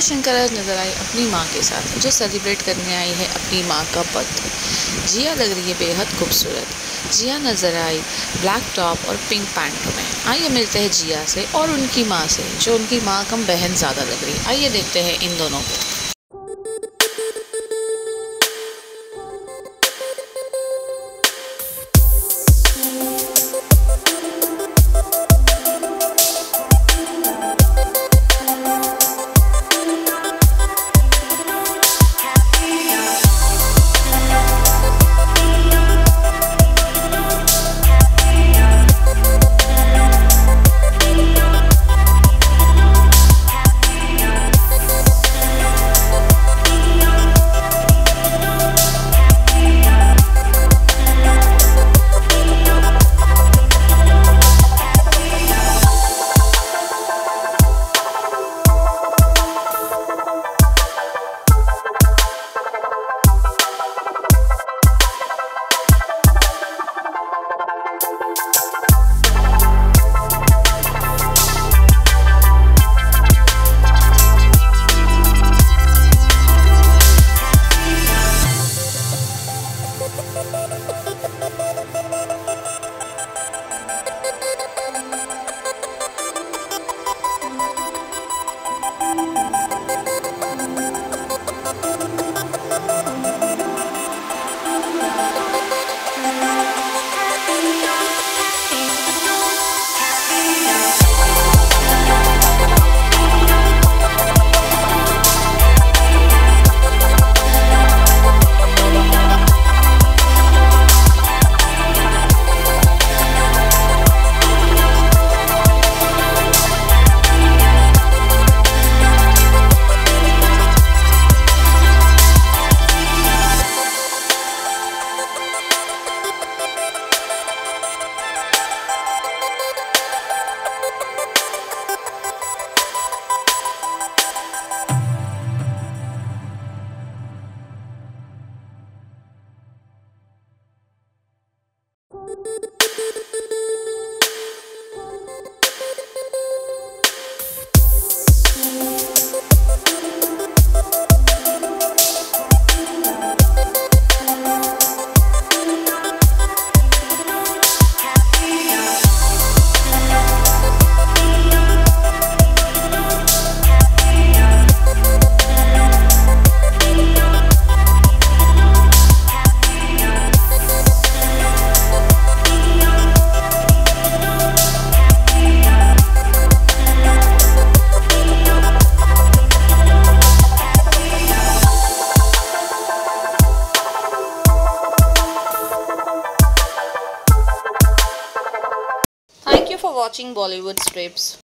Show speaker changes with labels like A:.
A: शंकर आज नज़र आई अपनी माँ के साथ, जो सेलिब्रेट करने आई है अपनी माँ का बर्थ जिया लग रही है बेहद खूबसूरत। जिया नज़र आई ब्लैक टॉप और पिंक पैंट में। आइए मिलते हैं जिया से और उनकी माँ से, जो उनकी माँ कम बहन ज़्यादा लग रही। है आइए देखते हैं इन दोनों को। Watching Bollywood Strips.